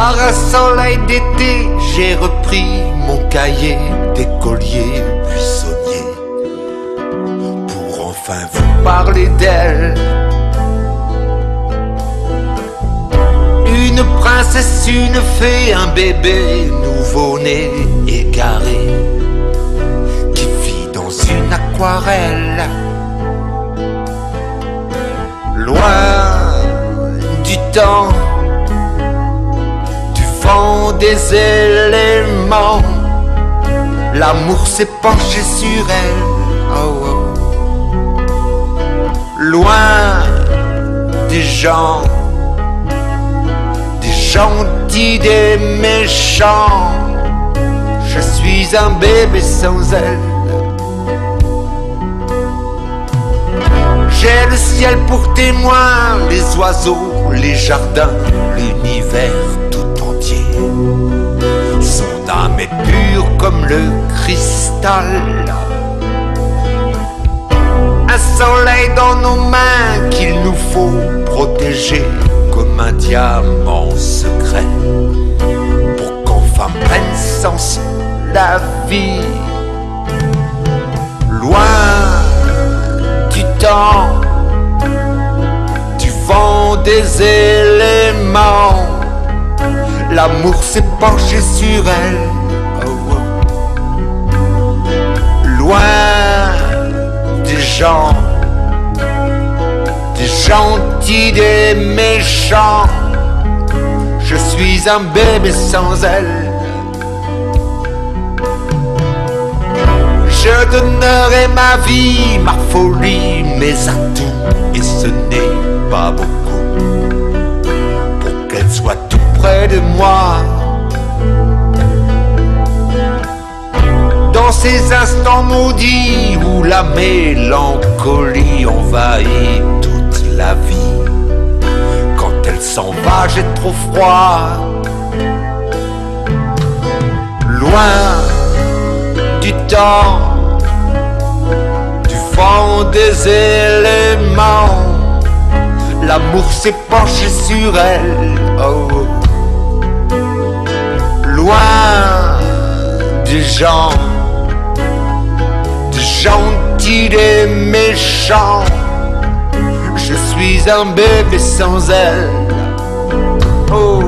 Par un soleil d'été, j'ai repris mon cahier d'écolier buissonnier pour enfin vous parler d'elle. Une princesse, une fée, un bébé nouveau-né égaré qui vit dans une aquarelle. Loin du temps, des éléments, l'amour s'est penché sur elle. Oh, oh. Loin des gens gentils, des méchants. Je suis un bébé sans elle. J'ai le ciel pour témoin, les oiseaux, les jardins, l'univers Un soleil dans nos mains qu'il nous faut protéger comme un diamant secret pour qu'enfin prenne sens la vie. Loin du temps, du vent des éléments, l'amour s'est penché sur elle. Des gens des gentils, des méchants. Je suis un bébé sans elle. Je donnerai ma vie, ma folie, mes atouts, et ce n'est pas beaucoup pour qu'elle soit tout près de moi. Ces instants maudits où la mélancolie envahit toute la vie, quand elle s'en va, j'ai trop froid. Loin du temps, du vent des éléments, l'amour s'est penché sur elle. Oh. Loin des gens, des gentils, des méchants, je suis un bébé sans elle. Oh.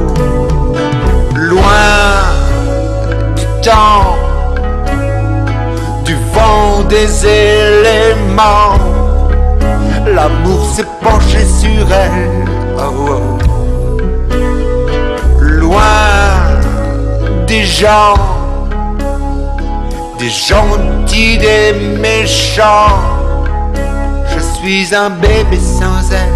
Loin du temps, du vent des éléments, l'amour s'est penché sur elle. Oh, oh. Loin des gens, des gentils, des méchants, je suis un bébé sans elle.